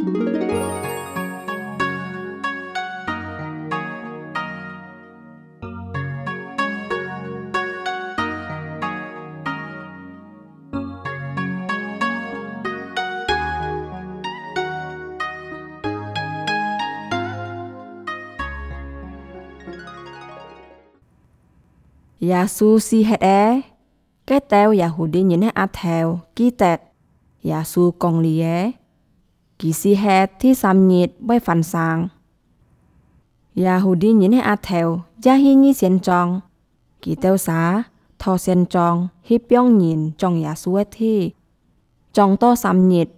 ยาซูซีเฮดแอแกแตวยาหูดียินให้อาแถว กีแตดยาซูกองเลียกีซีเฮดที่สามยิดไว้ฟันซางยาหูดียินให้อาแถวยาฮีนี่เสียนจอง กีเตวสา ทอเซียนจองฮิปย่องยินจองยาซูที่ จองโตสามยิด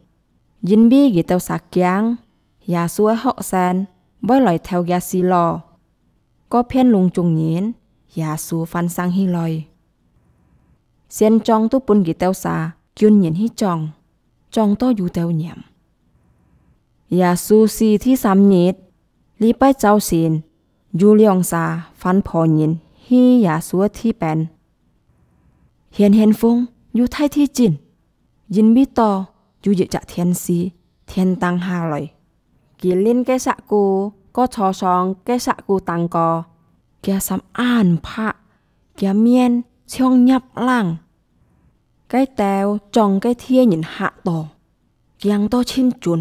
ยินบี้กีเตวสักยงยาซูเหาะแซนบ่ลอยแถวยาซีลอ ก็เพี้ยนลุงจุงยินยาสูฟันสังฮิลอยเซียนจองตุปุนกิเตวสาจุนยียนฮิจอง จองโตอยู่เตวเหนียม ยาสูซีที่สามนิดลีไปเจ้าศีลยูเลียงซาฟันพอยินฮียาสัวที่เป็นเห็นเห็นฟงอยู่ไทยที่จิน ยินบิต่ออยู่เยจะเทียนซีเทียนตังหาเลยกินลินแกสะกูก็ชอชองแกสะกูตังกอแกสำอ่านพระแกเมียนช่องยับล่างใกล้แตวจองใกล้เทียหยินหะต่องแก่เทียยินกองหนีเจ้าตีหนีเอยเชมยาสูตันเฮกี่หมอเช่นสังฮีไหลแลหนีเต้าไอจน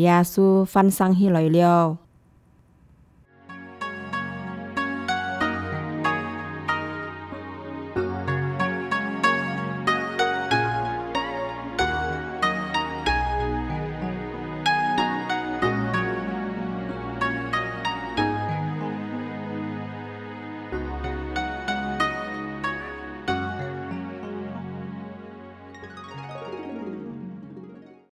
เหาะเซน